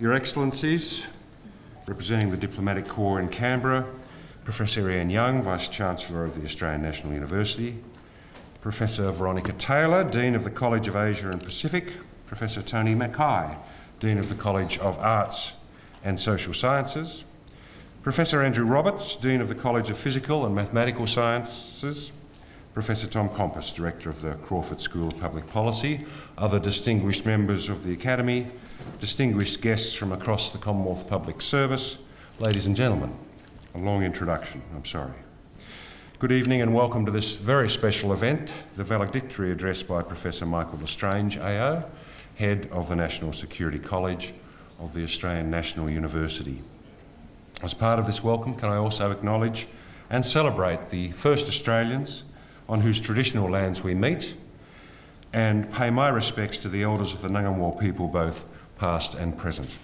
Your Excellencies, representing the Diplomatic Corps in Canberra, Professor Ian Young, Vice Chancellor of the Australian National University, Professor Veronica Taylor, Dean of the College of Asia and Pacific, Professor Toni Makkai, Dean of the College of Arts and Social Sciences, Professor Andrew Roberts, Dean of the College of Physical and Mathematical Sciences, Professor Tom Kompas, Director of the Crawford School of Public Policy, other distinguished members of the Academy, distinguished guests from across the Commonwealth Public Service, ladies and gentlemen, a long introduction, I'm sorry. Good evening and welcome to this very special event, the valedictory address by Professor Michael L'Estrange AO, Head of the National Security College of the Australian National University. As part of this welcome, can I also acknowledge and celebrate the first Australians on whose traditional lands we meet, and pay my respects to the elders of the Ngunnawal people, both past and present.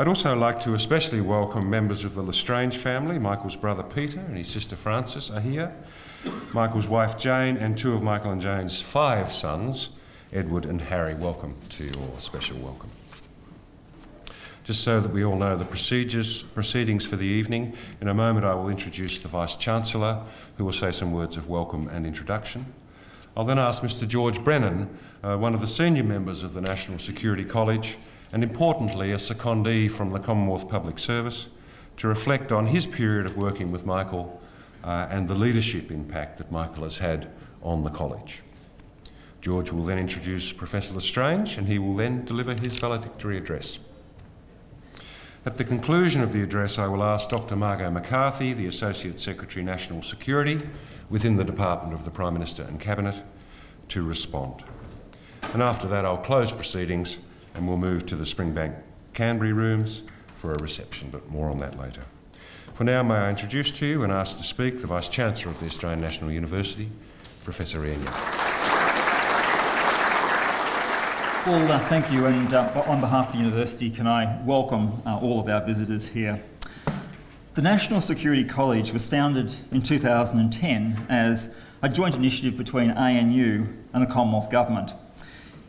I'd also like to especially welcome members of the L'Estrange family. Michael's brother Peter and his sister Frances are here. Michael's wife Jane and two of Michael and Jane's five sons, Edward and Harry. Welcome to your special welcome. Just so that we all know the procedures, proceedings for the evening, in a moment I will introduce the Vice Chancellor, who will say some words of welcome and introduction. I'll then ask Mr George Brennan, uh, one of the senior members of the National Security College, and importantly a secondee from the Commonwealth Public Service, to reflect on his period of working with Michael uh, and the leadership impact that Michael has had on the college. George will then introduce Professor L'Estrange and he will then deliver his valedictory address. At the conclusion of the address, I will ask Dr. Margot McCarthy, the Associate Secretary National Security within the Department of the Prime Minister and Cabinet, to respond. And after that, I'll close proceedings and we'll move to the Springbank Canberra rooms for a reception, but more on that later. For now, may I introduce to you and ask to speak the Vice Chancellor of the Australian National University, Professor Ian Young. Well, uh, thank you, and uh, on behalf of the University, can I welcome uh, all of our visitors here. The National Security College was founded in 2010 as a joint initiative between ANU and the Commonwealth Government.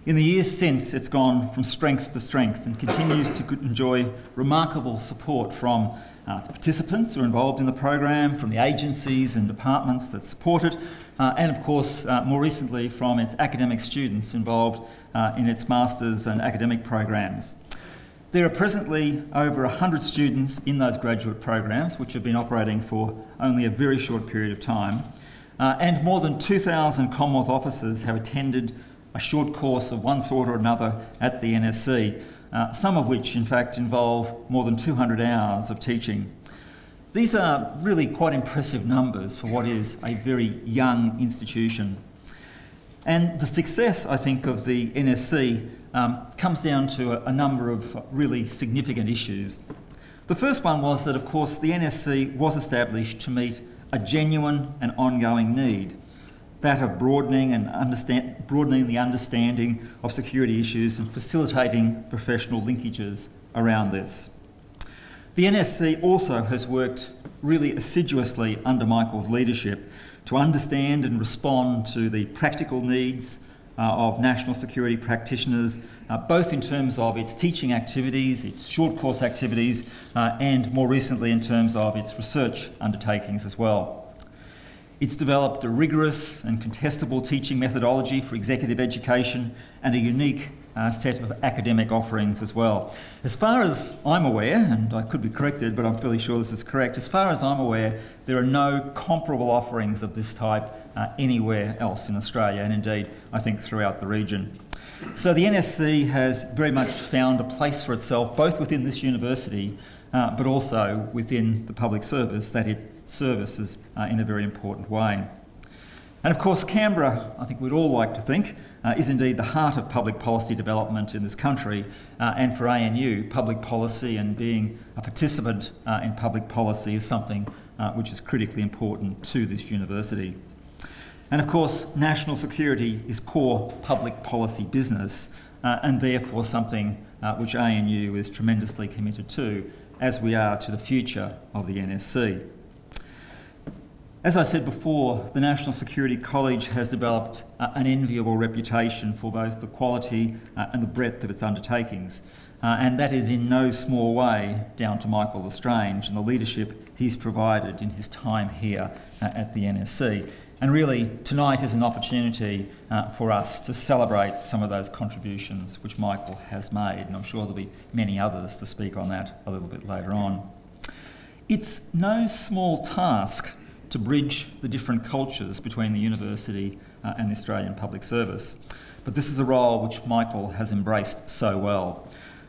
In the years since, it's gone from strength to strength and continues to enjoy remarkable support from uh, the participants are involved in the program, from the agencies and departments that support it, uh, and of course, uh, more recently, from its academic students involved uh, in its master's and academic programs. There are presently over 100 students in those graduate programs, which have been operating for only a very short period of time, uh, and more than 2,000 Commonwealth officers have attended a short course of one sort or another at the NSC, uh, some of which, in fact, involve more than 200 hours of teaching. These are really quite impressive numbers for what is a very young institution. And the success, I think, of the NSC um, comes down to a, a number of really significant issues. The first one was that, of course, the NSC was established to meet a genuine and ongoing need that of broadening and understand, broadening the understanding of security issues and facilitating professional linkages around this. The NSC also has worked really assiduously under Michael's leadership to understand and respond to the practical needs uh, of national security practitioners, uh, both in terms of its teaching activities, its short course activities, uh, and more recently in terms of its research undertakings as well. It's developed a rigorous and contestable teaching methodology for executive education and a unique uh, set of academic offerings as well. As far as I'm aware, and I could be corrected, but I'm fairly sure this is correct, as far as I'm aware, there are no comparable offerings of this type uh, anywhere else in Australia, and indeed, I think throughout the region. So the NSC has very much found a place for itself, both within this university, uh, but also within the public service that it services uh, in a very important way. And of course, Canberra, I think we'd all like to think, uh, is indeed the heart of public policy development in this country. Uh, and for ANU, public policy and being a participant uh, in public policy is something uh, which is critically important to this university. And of course, national security is core public policy business uh, and therefore something uh, which ANU is tremendously committed to as we are to the future of the NSC. As I said before, the National Security College has developed uh, an enviable reputation for both the quality uh, and the breadth of its undertakings. Uh, and that is in no small way down to Michael L'Estrange and the leadership he's provided in his time here uh, at the NSC. And really, tonight is an opportunity uh, for us to celebrate some of those contributions which Michael has made, and I'm sure there'll be many others to speak on that a little bit later on. It's no small task to bridge the different cultures between the university uh, and the Australian Public Service, but this is a role which Michael has embraced so well.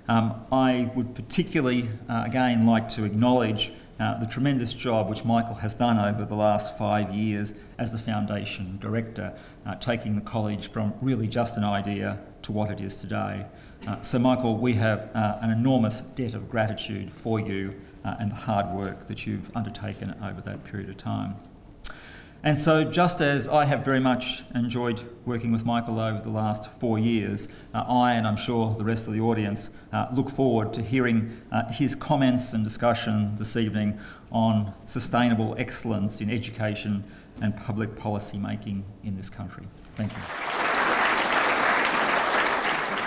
Um, I would particularly, uh, again, like to acknowledge uh, the tremendous job which Michael has done over the last five years as the Foundation Director, uh, taking the college from really just an idea to what it is today. Uh, so, Michael, we have uh, an enormous debt of gratitude for you uh, and the hard work that you've undertaken over that period of time. And so, just as I have very much enjoyed working with Michael over the last four years, uh, I and I'm sure the rest of the audience uh, look forward to hearing his comments and discussion this evening on sustainable excellence in education and public policy making in this country. Thank you.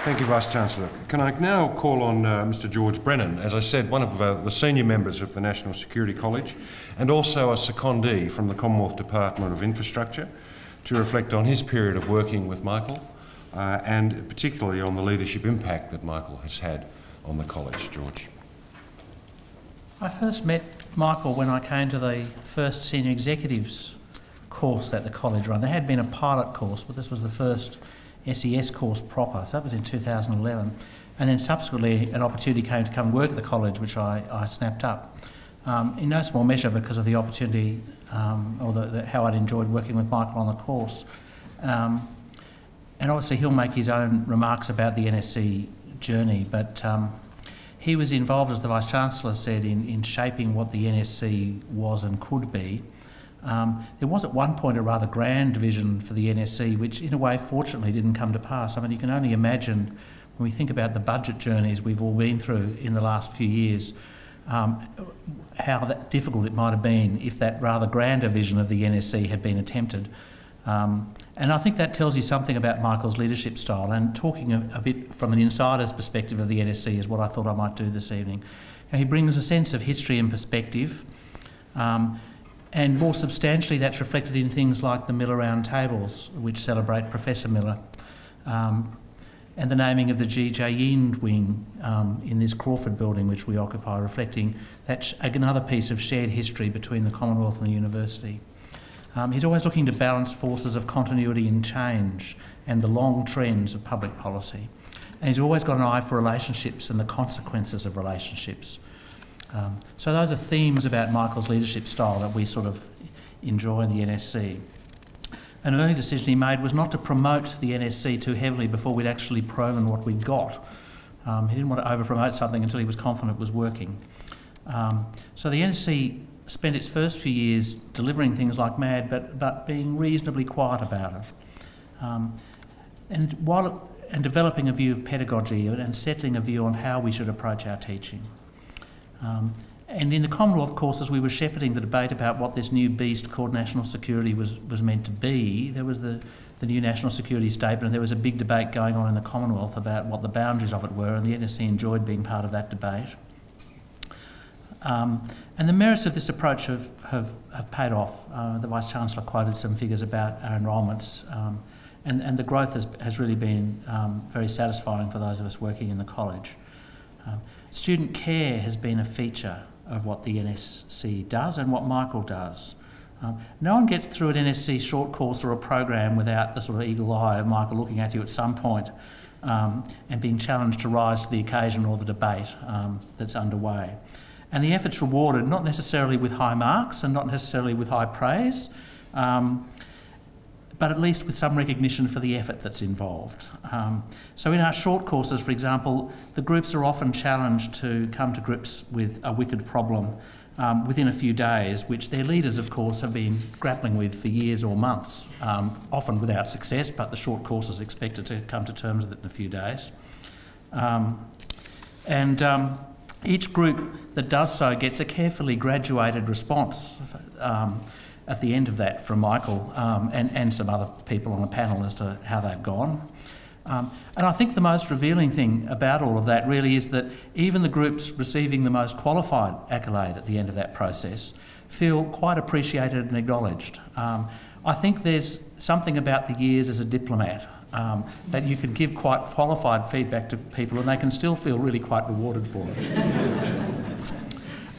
Thank you, Vice Chancellor. Can I now call on uh, Mr George Brennan, as I said, one of uh, the senior members of the National Security College and also a secondee from the Commonwealth Department of Infrastructure, to reflect on his period of working with Michael uh, and particularly on the leadership impact that Michael has had on the college. George. I first met Michael when I came to the first senior executives course that the college run. There had been a pilot course, but this was the first SES course proper. So that was in 2011. And then subsequently, an opportunity came to come work at the college, which I, I snapped up. Um, in no small measure because of the opportunity um, or the, the, how I'd enjoyed working with Michael on the course. Um, and obviously, he'll make his own remarks about the NSC journey, but um, he was involved, as the Vice Chancellor said, in, in shaping what the NSC was and could be. Um, there was at one point a rather grand vision for the NSC, which in a way, fortunately, didn't come to pass. I mean, you can only imagine when we think about the budget journeys we've all been through in the last few years, um, how that difficult it might have been if that rather grander vision of the NSC had been attempted. Um, and I think that tells you something about Michael's leadership style. And talking a, a, bit from an insider's perspective of the NSC is what I thought I might do this evening. Now, he brings a sense of history and perspective. Um, and more substantially, that's reflected in things like the Miller Round Tables, which celebrate Professor Miller, um, and the naming of the G.J. Yeend wing um, in this Crawford building, which we occupy, reflecting that's another piece of shared history between the Commonwealth and the university. Um, he's always looking to balance forces of continuity and change and the long trends of public policy. And he's always got an eye for relationships and the consequences of relationships. Um, so those are themes about Michael's leadership style that we sort of enjoy in the NSC. An early decision he made was not to promote the NSC too heavily before we'd actually proven what we'd got. Um, he didn't want to over-promote something until he was confident it was working. Um, so the NSC spent its first few years delivering things like mad, but, but being reasonably quiet about it. Um, and, while, and developing a view of pedagogy and settling a view on how we should approach our teaching. Um, and in the Commonwealth courses, we were shepherding the debate about what this new beast called national security was, was meant to be. There was the, the new national security statement, and there was a big debate going on in the Commonwealth about what the boundaries of it were, and the NSC enjoyed being part of that debate. Um, and the merits of this approach have, have, have paid off. Uh, the Vice Chancellor quoted some figures about our enrolments, um, and, and the growth has, has really been um, very satisfying for those of us working in the college. Student care has been a feature of what the NSC does and what Michael does. Um, no one gets through an NSC short course or a program without the sort of eagle eye of Michael looking at you at some point um, and being challenged to rise to the occasion or the debate um, that's underway. And the effort's rewarded not necessarily with high marks and not necessarily with high praise, um, but at least with some recognition for the effort that's involved. Um, so in our short courses, for example, the groups are often challenged to come to grips with a wicked problem um, within a few days, which their leaders, of course, have been grappling with for years or months, um, often without success, but the short course is expected to come to terms with it in a few days. Um, and um, each group that does so gets a carefully graduated response. At the end of that from Michael um, and, and some other people on the panel as to how they've gone. Um, and I think the most revealing thing about all of that really is that even the groups receiving the most qualified accolade at the end of that process feel quite appreciated and acknowledged. Um, I think there's something about the years as a diplomat um, that you can give quite qualified feedback to people and they can still feel really quite rewarded for it.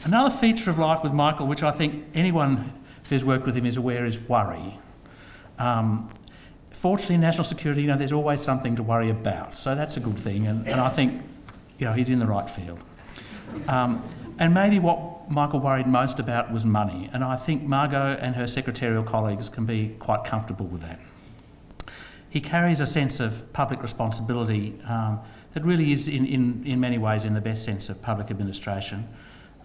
Another feature of life with Michael, which I think anyone who's worked with him is aware, is worry. Um, fortunately, national security, you know, there's always something to worry about, so that's a good thing, and, and I think, you know, he's in the right field. Um, and maybe what Michael worried most about was money, and I think Margot and her secretarial colleagues can be quite comfortable with that. He carries a sense of public responsibility um, that really is, in, in, in many ways, in the best sense of public administration.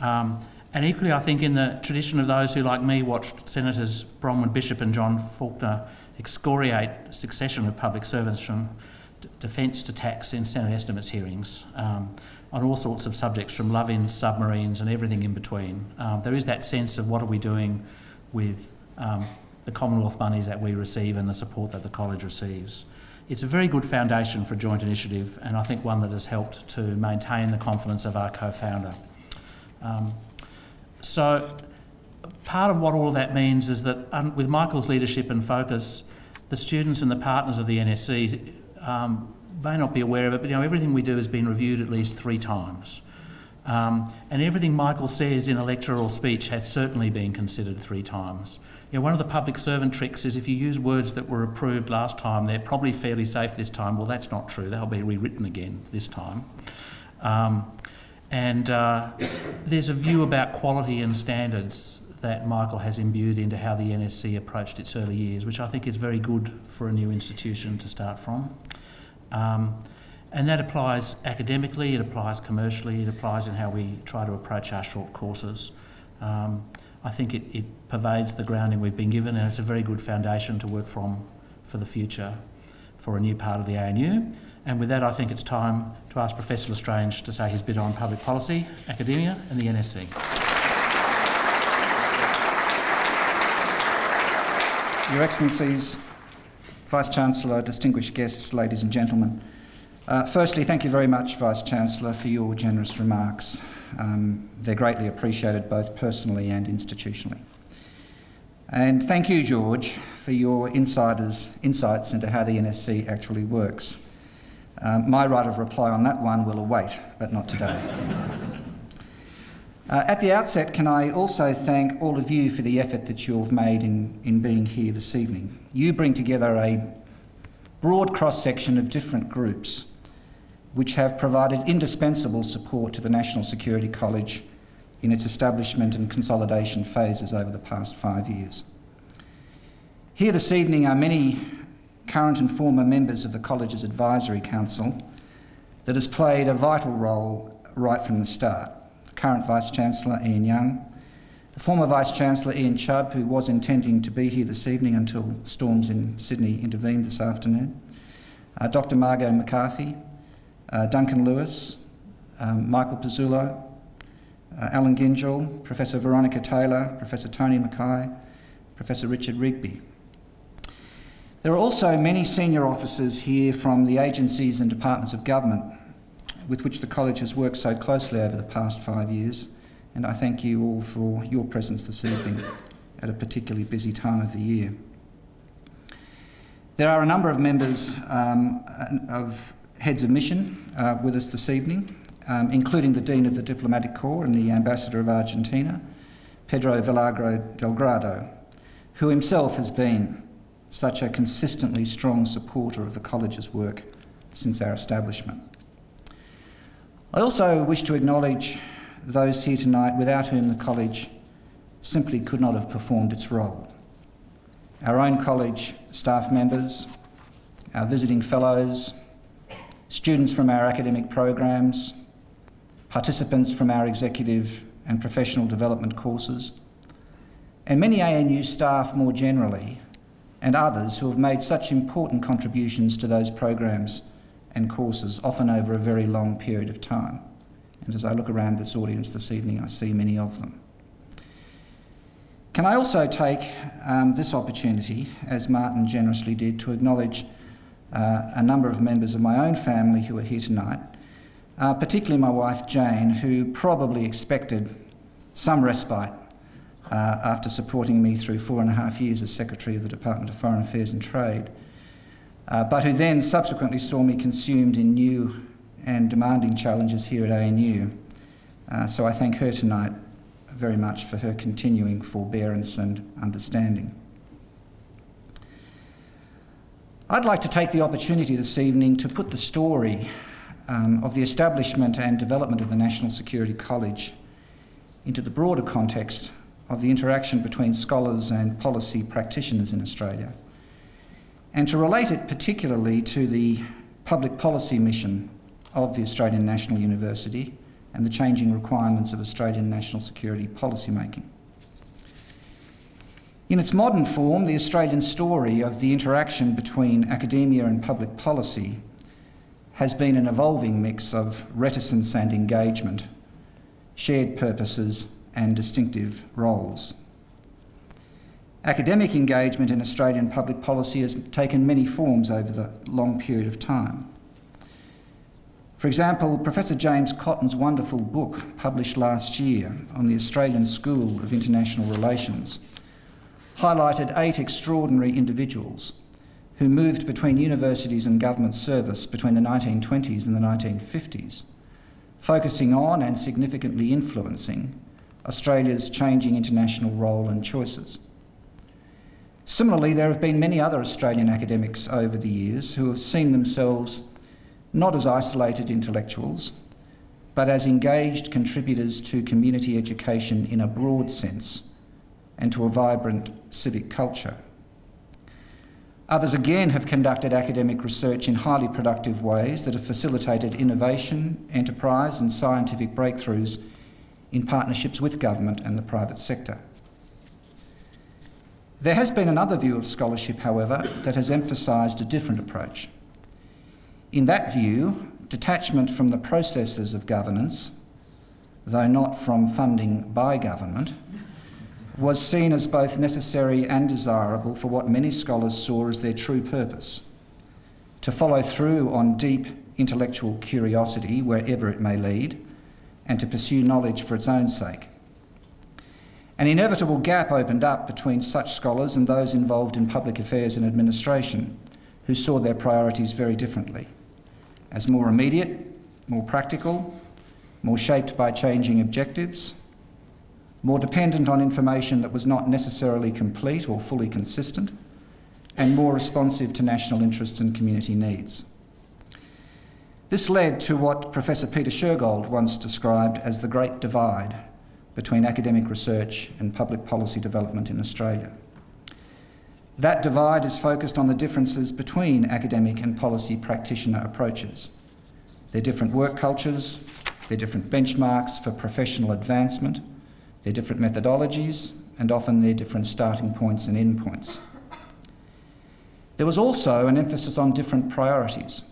Um, and equally, I think, in the tradition of those who, like me, watched Senators Bronwyn Bishop and John Faulkner excoriate a succession of public servants from defence to tax in Senate estimates hearings um, on all sorts of subjects from love-in submarines and everything in between. Um, there is that sense of what are we doing with um, the Commonwealth monies that we receive and the support that the college receives. It's a very good foundation for a joint initiative and I think one that has helped to maintain the confidence of our co-founder. Um, so part of what all of that means is that um, with Michael's leadership and focus, the students and the partners of the NSC um, may not be aware of it, but you know everything we do has been reviewed at least three times. Um, and everything Michael says in a lecture or speech has certainly been considered three times. You know, one of the public servant tricks is if you use words that were approved last time, they're probably fairly safe this time. Well, that's not true. They'll be rewritten again this time. Um, and uh, there's a view about quality and standards that Michael has imbued into how the NSC approached its early years, which I think is very good for a new institution to start from. Um, and that applies academically, it applies commercially, it applies in how we try to approach our short courses. Um, I think it, it pervades the grounding we've been given and it's a very good foundation to work from for the future for a new part of the ANU. And with that, I think it's time to ask Professor L'Estrange to say his bit on public policy, academia and the NSC. Your Excellencies, Vice-Chancellor, distinguished guests, ladies and gentlemen. Uh, firstly, thank you very much, Vice-Chancellor, for your generous remarks. Um, they're greatly appreciated both personally and institutionally. And thank you, George, for your insiders, insights into how the NSC actually works. Um, my right of reply on that one will await, but not today. uh, at the outset, can I also thank all of you for the effort that you've made in, in being here this evening. You bring together a broad cross section of different groups which have provided indispensable support to the National Security College in its establishment and consolidation phases over the past five years. Here this evening are many current and former members of the College's Advisory Council that has played a vital role right from the start. Current Vice Chancellor Ian Young, the former Vice Chancellor Ian Chubb, who was intending to be here this evening until storms in Sydney intervened this afternoon, uh, Dr Margot McCarthy, uh, Duncan Lewis, um, Michael Pezzullo, uh, Allan Gyngell, Professor Veronica Taylor, Professor Toni Makkai, Professor Richard Rigby. There are also many senior officers here from the agencies and departments of government with which the college has worked so closely over the past five years, and I thank you all for your presence this evening at a particularly busy time of the year. There are a number of members um, of heads of mission uh, with us this evening, um, including the Dean of the Diplomatic Corps and the Ambassador of Argentina, Pedro Villagra Delgado, who himself has been such a consistently strong supporter of the college's work since our establishment. I also wish to acknowledge those here tonight without whom the college simply could not have performed its role. Our own college staff members, our visiting fellows, students from our academic programs, participants from our executive and professional development courses, and many ANU staff more generally and others who have made such important contributions to those programs and courses, often over a very long period of time. And as I look around this audience this evening, I see many of them. Can I also take um, this opportunity, as Martin generously did, to acknowledge uh, a number of members of my own family who are here tonight, uh, particularly my wife Jane, who probably expected some respite uh, after supporting me through four and a half years as Secretary of the Department of Foreign Affairs and Trade, uh, but who then subsequently saw me consumed in new and demanding challenges here at ANU. Uh, so I thank her tonight very much for her continuing forbearance and understanding. I'd like to take the opportunity this evening to put the story um, of the establishment and development of the National Security College into the broader context of the interaction between scholars and policy practitioners in Australia, and to relate it particularly to the public policy mission of the Australian National University and the changing requirements of Australian national security policy making. In its modern form, the Australian story of the interaction between academia and public policy has been an evolving mix of reticence and engagement, shared purposes and distinctive roles. Academic engagement in Australian public policy has taken many forms over the long period of time. For example, Professor James Cotton's wonderful book, published last year on the Australian School of International Relations, highlighted eight extraordinary individuals who moved between universities and government service between the 1920s and the 1950s, focusing on and significantly influencing Australia's changing international role and choices. Similarly, there have been many other Australian academics over the years who have seen themselves not as isolated intellectuals, but as engaged contributors to community education in a broad sense and to a vibrant civic culture. Others again have conducted academic research in highly productive ways that have facilitated innovation, enterprise, and scientific breakthroughs in partnerships with government and the private sector. There has been another view of scholarship, however, that has emphasised a different approach. In that view, detachment from the processes of governance, though not from funding by government, was seen as both necessary and desirable for what many scholars saw as their true purpose to follow through on deep intellectual curiosity wherever it may lead, and to pursue knowledge for its own sake. An inevitable gap opened up between such scholars and those involved in public affairs and administration, who saw their priorities very differently as more immediate, more practical, more shaped by changing objectives, more dependent on information that was not necessarily complete or fully consistent, and more responsive to national interests and community needs. This led to what Professor Peter Shergold once described as the Great Divide between academic research and public policy development in Australia. That divide is focused on the differences between academic and policy practitioner approaches, their different work cultures, their different benchmarks for professional advancement, their different methodologies, and often their different starting points and endpoints. There was also an emphasis on different priorities.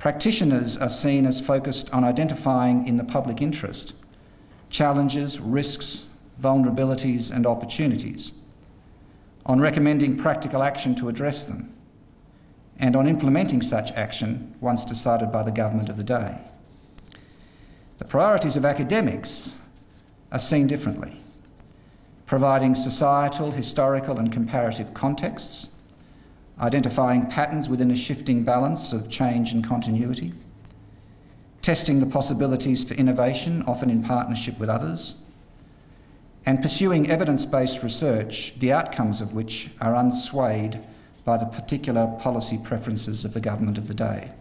Practitioners are seen as focused on identifying in the public interest challenges, risks, vulnerabilities, and opportunities on recommending practical action to address them, and on implementing such action once decided by the government of the day. The priorities of academics are seen differently, providing societal, historical, and comparative contexts, identifying patterns within a shifting balance of change and continuity, testing the possibilities for innovation, often in partnership with others, and pursuing evidence based research, the outcomes of which are unswayed by the particular policy preferences of the government of the day.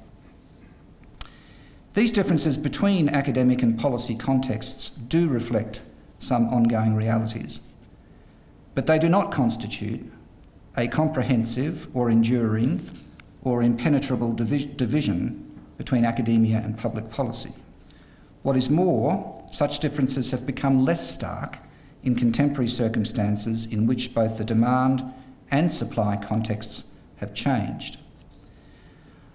These differences between academic and policy contexts do reflect some ongoing realities, but they do not constitute a comprehensive or enduring or impenetrable divi division between academia and public policy. What is more, such differences have become less stark in contemporary circumstances in which both the demand and supply contexts have changed.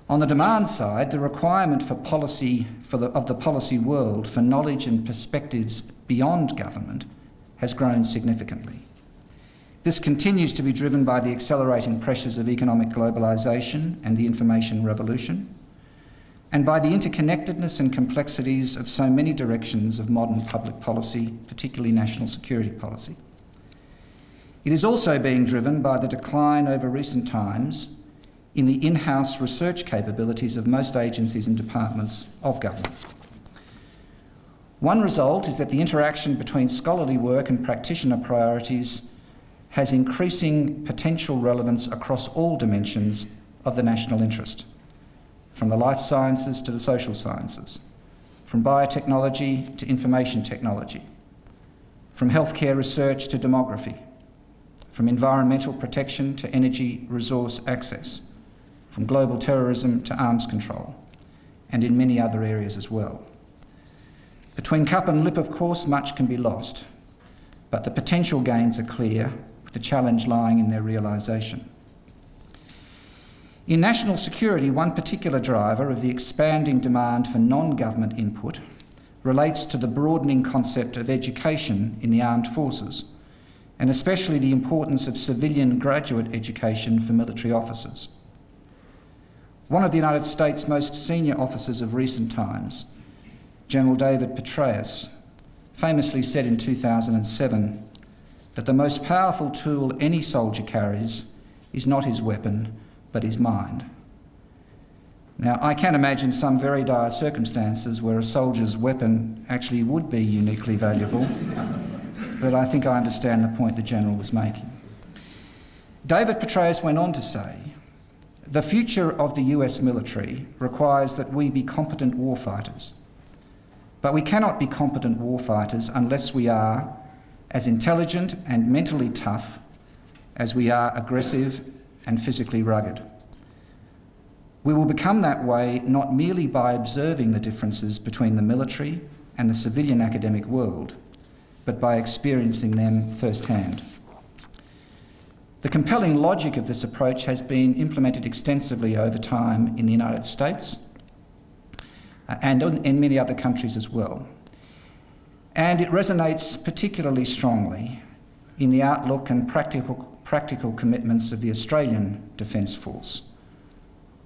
On the demand side, the requirement for policy for the, of the policy world for knowledge and perspectives beyond government has grown significantly. This continues to be driven by the accelerating pressures of economic globalisation and the information revolution, and by the interconnectedness and complexities of so many directions of modern public policy, particularly national security policy. It is also being driven by the decline over recent times in the in house research capabilities of most agencies and departments of government. One result is that the interaction between scholarly work and practitioner priorities has increasing potential relevance across all dimensions of the national interest, from the life sciences to the social sciences, from biotechnology to information technology, from healthcare research to demography, from environmental protection to energy resource access, from global terrorism to arms control, and in many other areas as well. Between cup and lip, of course, much can be lost, but the potential gains are clear, the challenge lying in their realisation. In national security, one particular driver of the expanding demand for non government input relates to the broadening concept of education in the armed forces, and especially the importance of civilian graduate education for military officers. One of the United States' most senior officers of recent times, General David Petraeus, famously said in 2007 that the most powerful tool any soldier carries is not his weapon, but his mind. Now, I can imagine some very dire circumstances where a soldier's weapon actually would be uniquely valuable, but I think I understand the point the General was making. David Petraeus went on to say the future of the US military requires that we be competent warfighters. But we cannot be competent warfighters unless we are as intelligent and mentally tough as we are aggressive and physically rugged. We will become that way not merely by observing the differences between the military and the civilian academic world, but by experiencing them firsthand. The compelling logic of this approach has been implemented extensively over time in the United States uh, and in many other countries as well. And it resonates particularly strongly in the outlook and practical, practical commitments of the Australian Defence Force,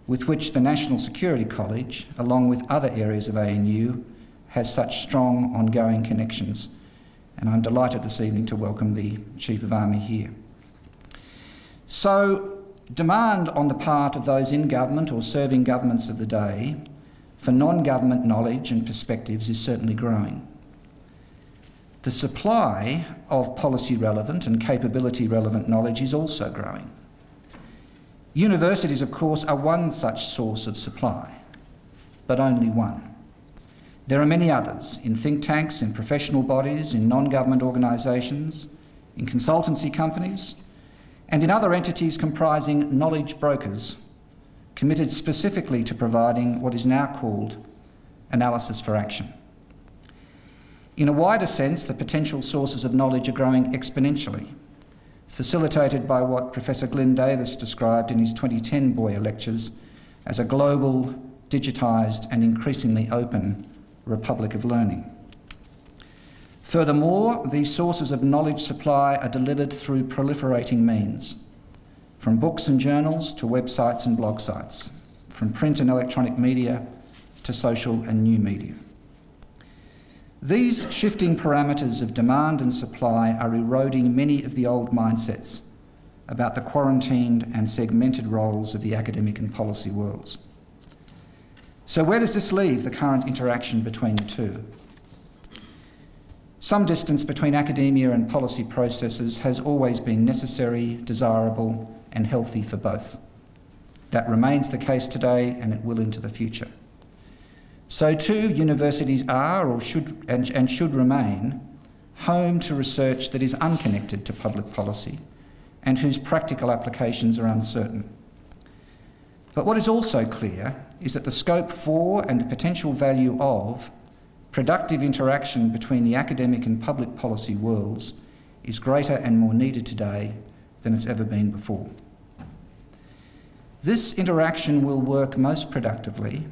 with which the National Security College, along with other areas of ANU, has such strong ongoing connections. And I'm delighted this evening to welcome the Chief of Army here. So, demand on the part of those in government or serving governments of the day for non government knowledge and perspectives is certainly growing. The supply of policy relevant and capability relevant knowledge is also growing. Universities, of course, are one such source of supply, but only one. There are many others in think tanks, in professional bodies, in non government organisations, in consultancy companies, and in other entities comprising knowledge brokers committed specifically to providing what is now called analysis for action. In a wider sense, the potential sources of knowledge are growing exponentially, facilitated by what Professor Glyn Davis described in his 2010 Boyer lectures as a global, digitised, and increasingly open republic of learning. Furthermore, these sources of knowledge supply are delivered through proliferating means, from books and journals to websites and blog sites, from print and electronic media to social and new media. These shifting parameters of demand and supply are eroding many of the old mindsets about the quarantined and segmented roles of the academic and policy worlds. So, where does this leave the current interaction between the two? Some distance between academia and policy processes has always been necessary, desirable, and healthy for both. That remains the case today and it will into the future. So, too, universities are or should, and, and should remain home to research that is unconnected to public policy and whose practical applications are uncertain. But what is also clear is that the scope for and the potential value of productive interaction between the academic and public policy worlds is greater and more needed today than it's ever been before. This interaction will work most productively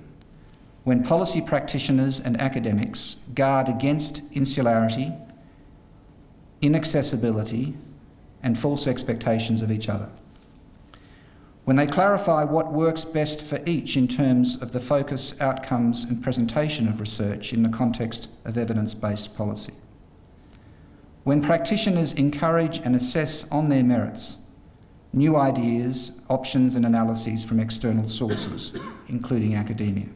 when policy practitioners and academics guard against insularity, inaccessibility, and false expectations of each other. When they clarify what works best for each in terms of the focus, outcomes, and presentation of research in the context of evidence based policy. When practitioners encourage and assess on their merits new ideas, options, and analyses from external sources, including academia.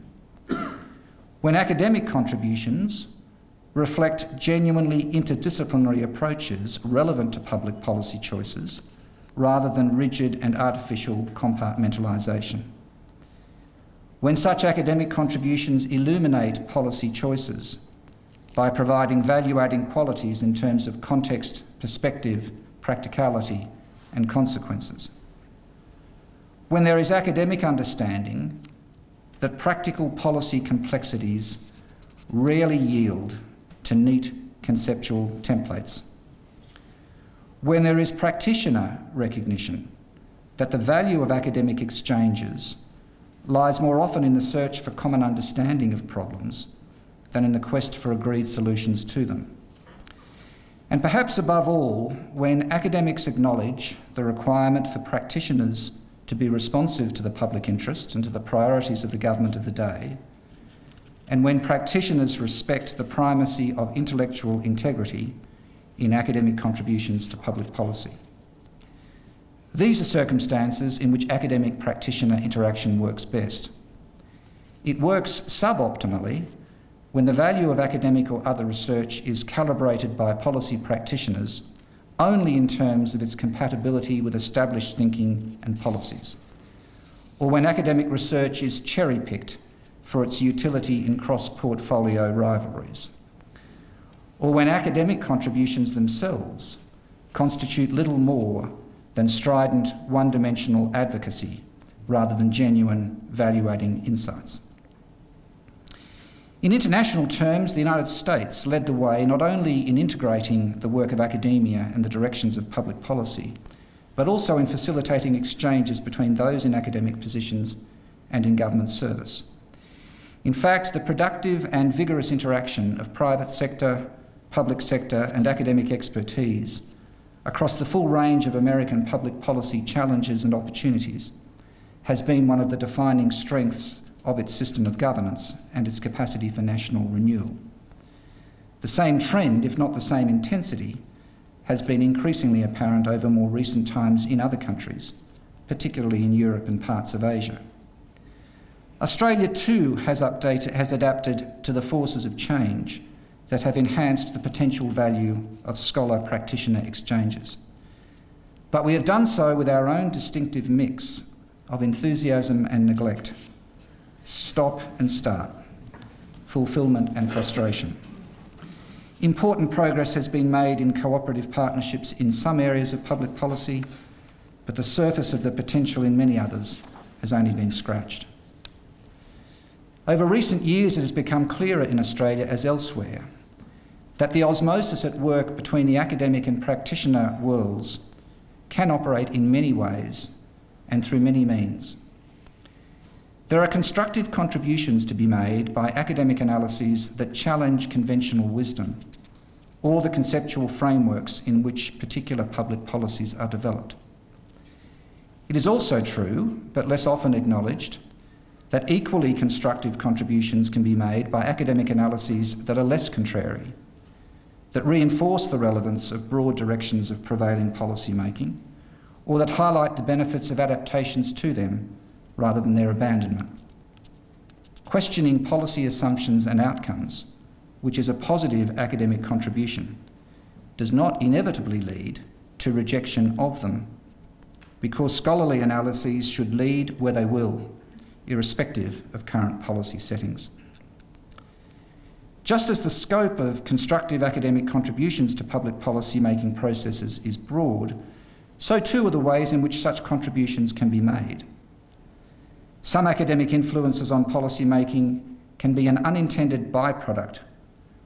When academic contributions reflect genuinely interdisciplinary approaches relevant to public policy choices rather than rigid and artificial compartmentalisation. When such academic contributions illuminate policy choices by providing value adding qualities in terms of context, perspective, practicality, and consequences. When there is academic understanding that practical policy complexities rarely yield to neat conceptual templates. When there is practitioner recognition that the value of academic exchanges lies more often in the search for common understanding of problems than in the quest for agreed solutions to them. And perhaps above all, when academics acknowledge the requirement for practitioners to be responsive to the public interest and to the priorities of the government of the day, and when practitioners respect the primacy of intellectual integrity in academic contributions to public policy. These are circumstances in which academic practitioner interaction works best. It works suboptimally when the value of academic or other research is calibrated by policy practitioners only in terms of its compatibility with established thinking and policies, or when academic research is cherry picked for its utility in cross portfolio rivalries, or when academic contributions themselves constitute little more than strident one dimensional advocacy rather than genuine value adding insights. In international terms, the United States led the way not only in integrating the work of academia and the directions of public policy, but also in facilitating exchanges between those in academic positions and in government service. In fact, the productive and vigorous interaction of private sector, public sector, and academic expertise across the full range of American public policy challenges and opportunities has been one of the defining strengths of its system of governance and its capacity for national renewal. The same trend, if not the same intensity, has been increasingly apparent over more recent times in other countries, particularly in Europe and parts of Asia. Australia too has, updated, has adapted to the forces of change that have enhanced the potential value of scholar practitioner exchanges. But we have done so with our own distinctive mix of enthusiasm and neglect stop and start, fulfilment and frustration. Important progress has been made in cooperative partnerships in some areas of public policy, but the surface of the potential in many others has only been scratched. Over recent years, it has become clearer in Australia as elsewhere that the osmosis at work between the academic and practitioner worlds can operate in many ways and through many means. There are constructive contributions to be made by academic analyses that challenge conventional wisdom or the conceptual frameworks in which particular public policies are developed. It is also true, but less often acknowledged, that equally constructive contributions can be made by academic analyses that are less contrary, that reinforce the relevance of broad directions of prevailing policy making, or that highlight the benefits of adaptations to them rather than their abandonment. Questioning policy assumptions and outcomes, which is a positive academic contribution, does not inevitably lead to rejection of them, because scholarly analyses should lead where they will, irrespective of current policy settings. Just as the scope of constructive academic contributions to public policy making processes is broad, so too are the ways in which such contributions can be made. Some academic influences on policy making can be an unintended byproduct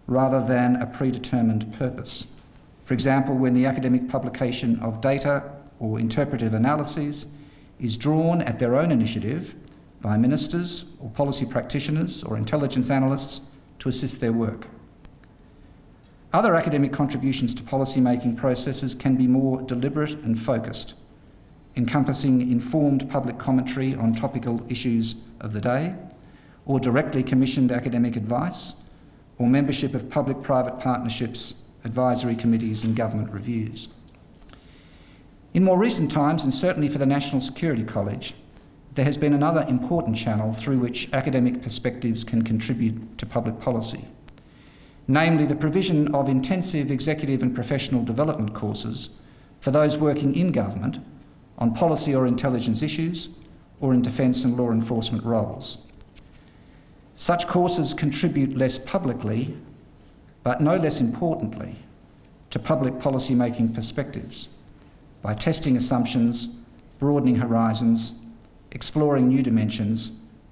rather than a predetermined purpose. For example, when the academic publication of data or interpretive analyses is drawn at their own initiative by ministers or policy practitioners or intelligence analysts to assist their work. Other academic contributions to policy making processes can be more deliberate and focused, encompassing informed public commentary on topical issues of the day, or directly commissioned academic advice, or membership of public private partnerships, advisory committees, and government reviews. In more recent times, and certainly for the National Security College, there has been another important channel through which academic perspectives can contribute to public policy, namely the provision of intensive executive and professional development courses for those working in government on policy or intelligence issues or in defence and law enforcement roles. Such courses contribute less publicly, but no less importantly, to public policy making perspectives by testing assumptions, broadening horizons, exploring new dimensions,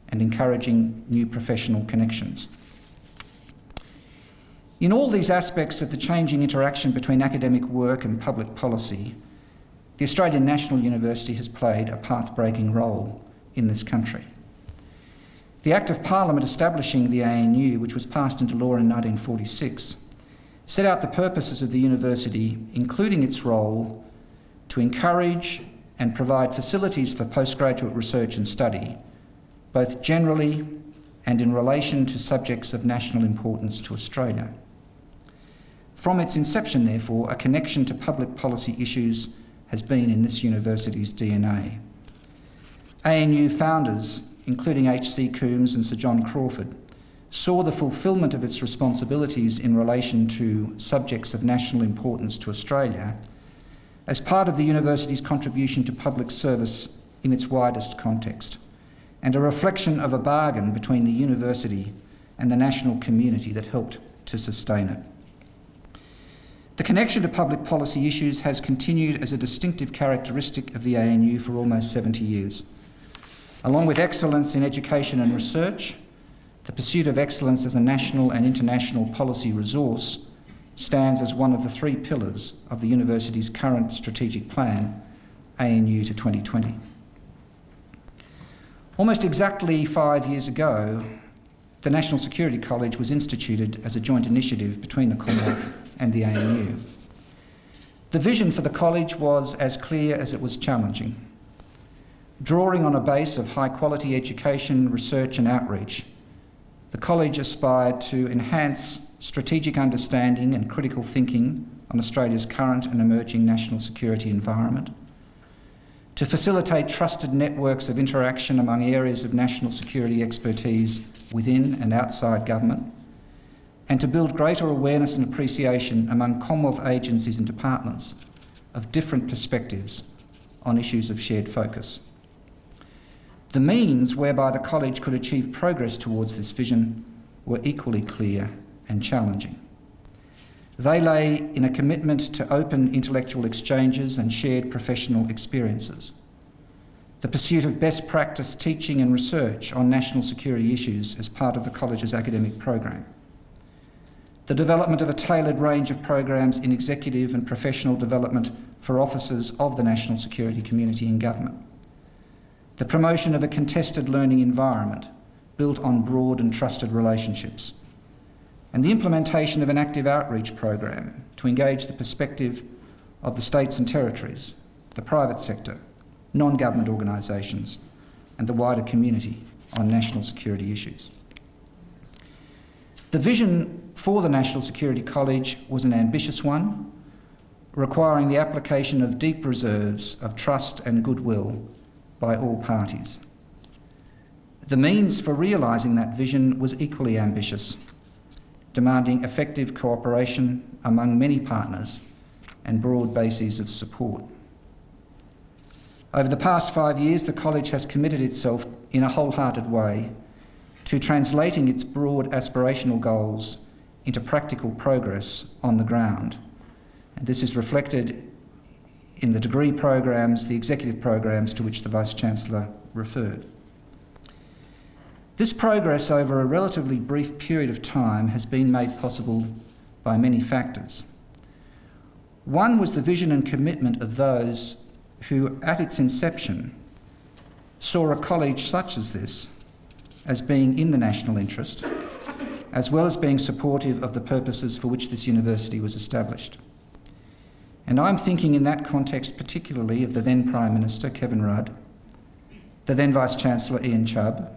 and encouraging new professional connections. In all these aspects of the changing interaction between academic work and public policy, the Australian National University has played a path breaking role in this country. The Act of Parliament establishing the ANU, which was passed into law in 1946, set out the purposes of the university, including its role to encourage and provide facilities for postgraduate research and study, both generally and in relation to subjects of national importance to Australia. From its inception, therefore, a connection to public policy issues has been in this university's DNA. ANU founders including H.C. Coombs and Sir John Crawford, saw the fulfilment of its responsibilities in relation to subjects of national importance to Australia as part of the university's contribution to public service in its widest context, and a reflection of a bargain between the university and the national community that helped to sustain it. The connection to public policy issues has continued as a distinctive characteristic of the ANU for almost 70 years. Along with excellence in education and research, the pursuit of excellence as a national and international policy resource stands as one of the three pillars of the university's current strategic plan, ANU to 2020. Almost exactly five years ago, the National Security College was instituted as a joint initiative between the Commonwealth and the ANU. The vision for the college was as clear as it was challenging Drawing on a base of high quality education, research, and outreach, the college aspired to enhance strategic understanding and critical thinking on Australia's current and emerging national security environment, to facilitate trusted networks of interaction among areas of national security expertise within and outside government, and to build greater awareness and appreciation among Commonwealth agencies and departments of different perspectives on issues of shared focus. The means whereby the college could achieve progress towards this vision were equally clear and challenging. They lay in a commitment to open intellectual exchanges and shared professional experiences, the pursuit of best practice teaching and research on national security issues as part of the college's academic program, the development of a tailored range of programs in executive and professional development for officers of the national security community in government, the promotion of a contested learning environment built on broad and trusted relationships, and the implementation of an active outreach program to engage the perspective of the states and territories, the private sector, non government organisations, and the wider community on national security issues. The vision for the National Security College was an ambitious one, requiring the application of deep reserves of trust and goodwill by all parties. The means for realising that vision was equally ambitious, demanding effective cooperation among many partners and broad bases of support. Over the past five years, the College has committed itself in a wholehearted way to translating its broad aspirational goals into practical progress on the ground. And this is reflected in the degree programs, the executive programs to which the Vice Chancellor referred. This progress over a relatively brief period of time has been made possible by many factors. One was the vision and commitment of those who, at its inception, saw a college such as this as being in the national interest as well as being supportive of the purposes for which this university was established. And I'm thinking in that context particularly of the then Prime Minister, Kevin Rudd, the then Vice Chancellor, Ian Chubb,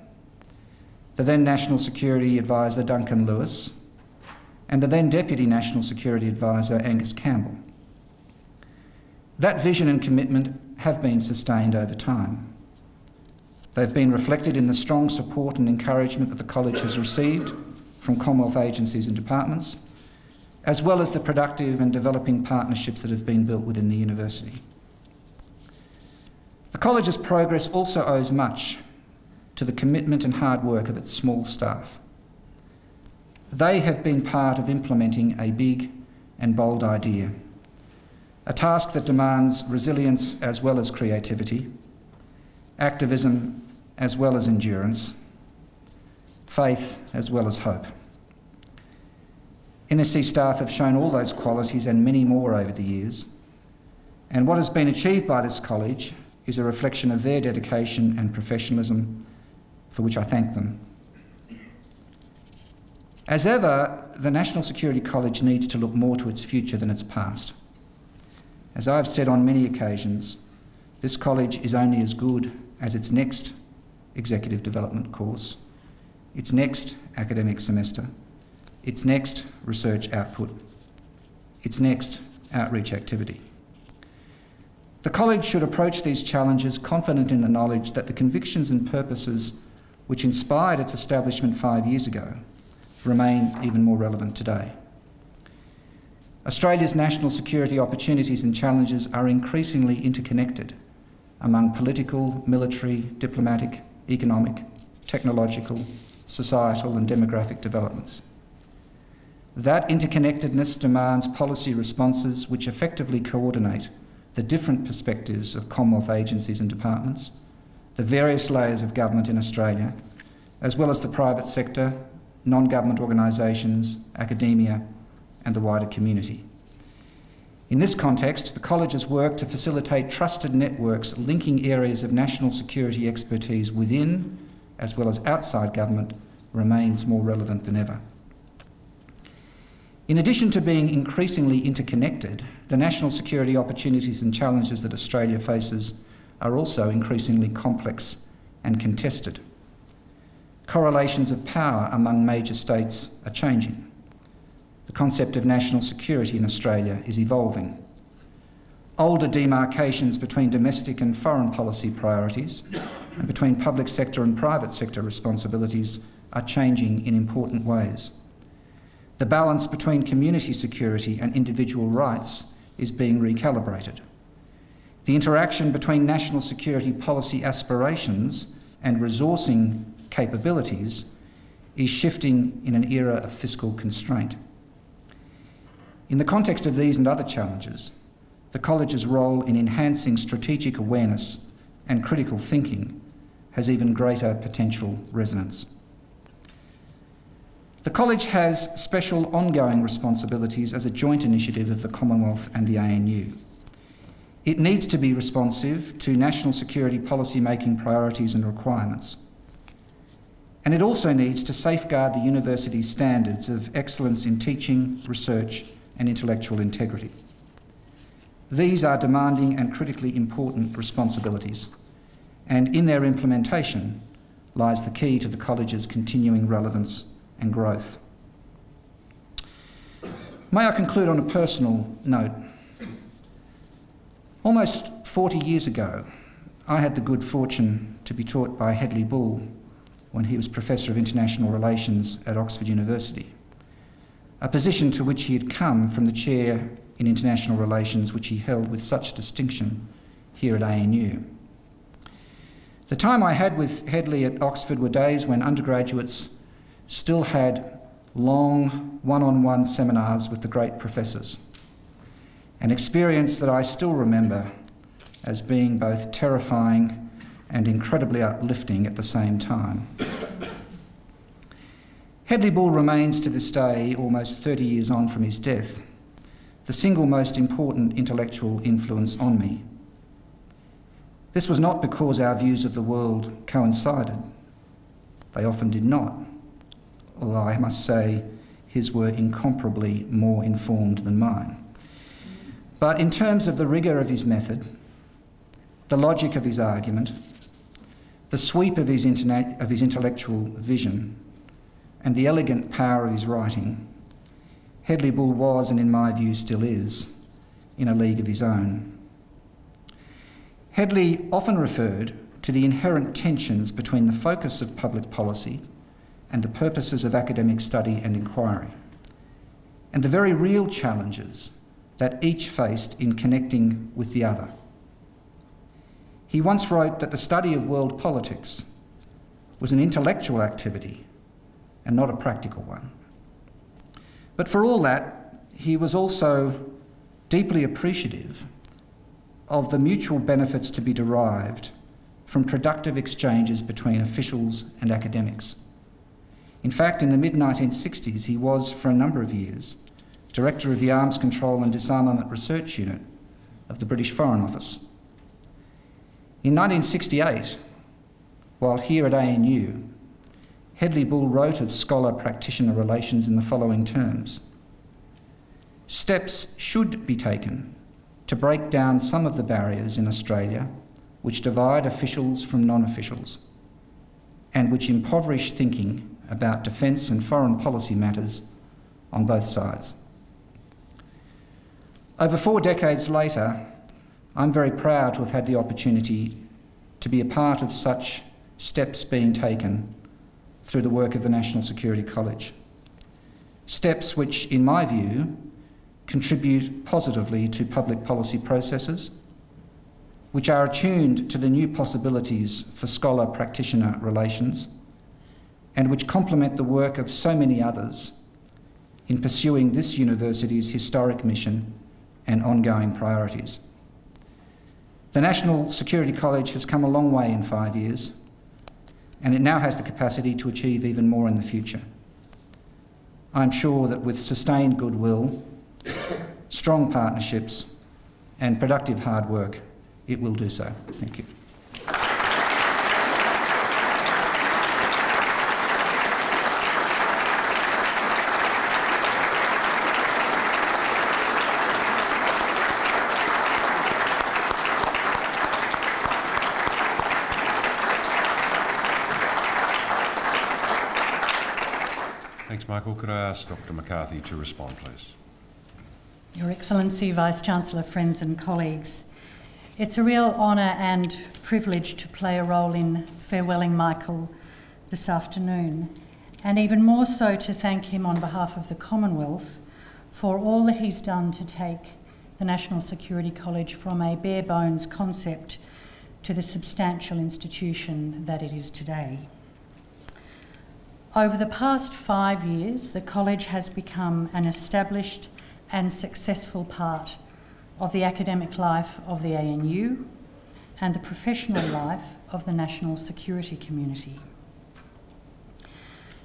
the then National Security Advisor, Duncan Lewis, and the then Deputy National Security Advisor, Angus Campbell. That vision and commitment have been sustained over time. They've been reflected in the strong support and encouragement that the College has received from Commonwealth agencies and departments, as well as the productive and developing partnerships that have been built within the university. The College's progress also owes much to the commitment and hard work of its small staff. They have been part of implementing a big and bold idea, a task that demands resilience as well as creativity, activism as well as endurance, faith as well as hope. NSC staff have shown all those qualities and many more over the years, and what has been achieved by this college is a reflection of their dedication and professionalism, for which I thank them. As ever, the National Security College needs to look more to its future than its past. As I've said on many occasions, this college is only as good as its next executive development course, its next academic semester, its next research output, its next outreach activity. The college should approach these challenges confident in the knowledge that the convictions and purposes which inspired its establishment five years ago remain even more relevant today. Australia's national security opportunities and challenges are increasingly interconnected among political, military, diplomatic, economic, technological, societal, and demographic developments. That interconnectedness demands policy responses which effectively coordinate the different perspectives of Commonwealth agencies and departments, the various layers of government in Australia, as well as the private sector, non government organisations, academia, and the wider community. In this context, the College's work to facilitate trusted networks linking areas of national security expertise within as well as outside government remains more relevant than ever. In addition to being increasingly interconnected, the national security opportunities and challenges that Australia faces are also increasingly complex and contested correlations of power among major states are changing. Concept of national security in Australia is evolving. Older demarcations between domestic and foreign policy priorities and between public sector and private sector responsibilities are changing in important ways. The balance between community security and individual rights is being recalibrated. The interaction between national security policy aspirations and resourcing capabilities is shifting in an era of fiscal constraint. In the context of these and other challenges, the College's role in enhancing strategic awareness and critical thinking has even greater potential resonance. The College has special ongoing responsibilities as a joint initiative of the Commonwealth and the ANU. It needs to be responsive to national security policy making priorities and requirements and it also needs to safeguard the university's standards of excellence in teaching, research, and intellectual integrity. These are demanding and critically important responsibilities, and in their implementation lies the key to the college's continuing relevance and growth. May I conclude on a personal note? Almost 40 years ago, I had the good fortune to be taught by Hedley Bull when he was Professor of International Relations at Oxford University, a position to which he had come from the chair in international relations which he held with such distinction here at ANU. The time I had with Hedley at Oxford were days when undergraduates still had long one on one seminars with the great professors, an experience that I still remember as being both terrifying and incredibly uplifting at the same time. Hedley Bull remains to this day, almost 30 years on from his death, the single most important intellectual influence on me. This was not because our views of the world coincided. They often did not. although I must say his were incomparably more informed than mine. But in terms of the rigour of his method, the logic of his argument, the sweep of his, of his intellectual vision, and the elegant power of his writing, Hedley Bull was, and in my view still is, in a league of his own. Hedley often referred to the inherent tensions between the focus of public policy and the purposes of academic study and inquiry, and the very real challenges that each faced in connecting with the other. He once wrote that the study of world politics was an intellectual activity and not a practical one. But for all that, he was also deeply appreciative of the mutual benefits to be derived from productive exchanges between officials and academics. In fact, in the mid 1960s, he was, for a number of years, Director of the Arms Control and Disarmament Research Unit of the British Foreign Office. In 1968, while here at ANU, Hedley Bull wrote of scholar practitioner relations in the following terms Steps should be taken to break down some of the barriers in Australia which divide officials from non officials and which impoverish thinking about defence and foreign policy matters on both sides. Over four decades later, I'm very proud to have had the opportunity to be a part of such steps being taken through the work of the National Security College. Steps which, in my view, contribute positively to public policy processes, which are attuned to the new possibilities for scholar practitioner relations, and which complement the work of so many others in pursuing this university's historic mission and ongoing priorities. The National Security College has come a long way in five years, and it now has the capacity to achieve even more in the future. I'm sure that with sustained goodwill, strong partnerships, and productive hard work, it will do so. Thank you. Michael. Could I ask Dr McCarthy to respond, please? Your Excellency, Vice Chancellor, friends and colleagues, it's a real honour and privilege to play a role in farewelling Michael this afternoon, and even more so to thank him on behalf of the Commonwealth for all that he's done to take the National Security College from a bare bones concept to the substantial institution that it is today. Over the past five years, the College has become an established and successful part of the academic life of the ANU and the professional life of the national security community.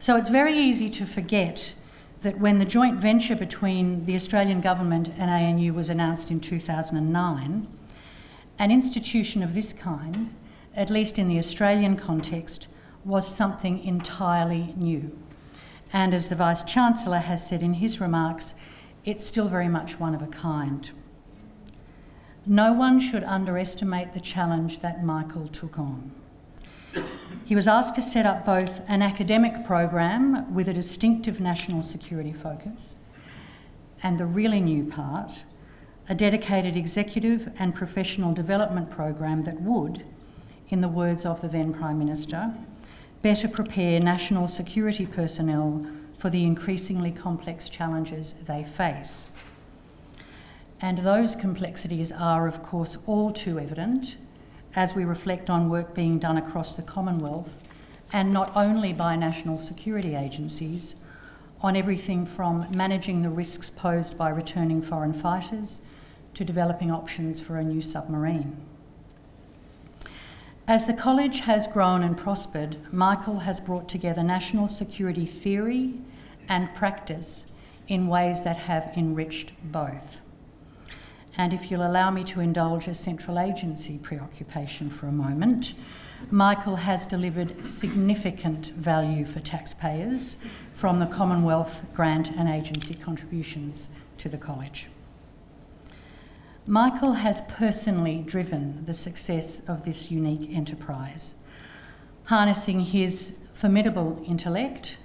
So it's very easy to forget that when the joint venture between the Australian Government and ANU was announced in 2009, an institution of this kind, at least in the Australian context, was something entirely new. And as the Vice Chancellor has said in his remarks, it's still very much one of a kind. No one should underestimate the challenge that Michael took on. He was asked to set up both an academic program with a distinctive national security focus and the really new part, a dedicated executive and professional development program that would, in the words of the then Prime Minister, better prepare national security personnel for the increasingly complex challenges they face. And those complexities are, of course, all too evident as we reflect on work being done across the Commonwealth and not only by national security agencies on everything from managing the risks posed by returning foreign fighters to developing options for a new submarine. As the college has grown and prospered, Michael has brought together national security theory and practice in ways that have enriched both. And if you'll allow me to indulge a central agency preoccupation for a moment, Michael has delivered significant value for taxpayers from the Commonwealth grant and agency contributions to the college. Michael has personally driven the success of this unique enterprise, harnessing his formidable intellect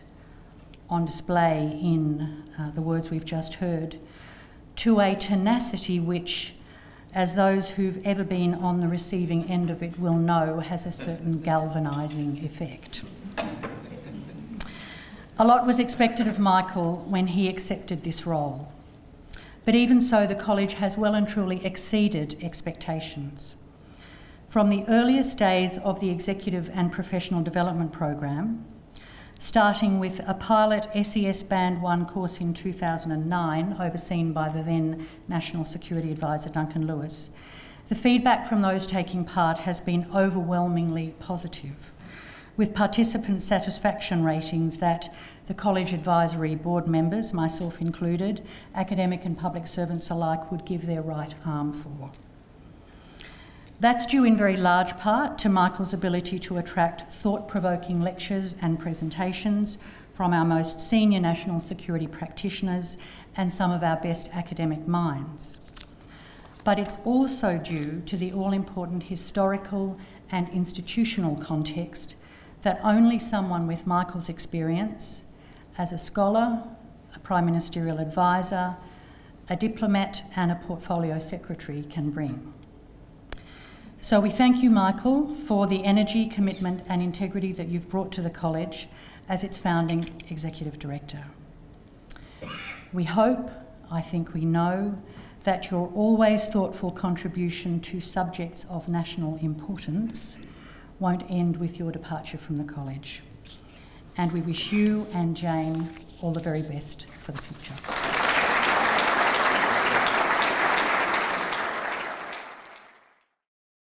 on display in uh, the words we've just heard to a tenacity which, as those who've ever been on the receiving end of it will know, has a certain galvanising effect. A lot was expected of Michael when he accepted this role. But even so, the college has well and truly exceeded expectations. From the earliest days of the Executive and Professional Development Program, starting with a pilot SES Band 1 course in 2009, overseen by the then National Security Advisor Duncan Lewis, the feedback from those taking part has been overwhelmingly positive, with participant satisfaction ratings that the College Advisory Board members, myself included, academic and public servants alike, would give their right arm for. That's due in very large part to Michael's ability to attract thought provoking lectures and presentations from our most senior national security practitioners and some of our best academic minds. But it's also due to the all important historical and institutional context that only someone with Michael's experience as a scholar, a Prime Ministerial advisor, a diplomat, and a portfolio secretary can bring. So we thank you, Michael, for the energy, commitment, and integrity that you've brought to the college as its founding executive director. We hope, I think we know, that your always thoughtful contribution to subjects of national importance won't end with your departure from the college and we wish you and Jane all the very best for the future.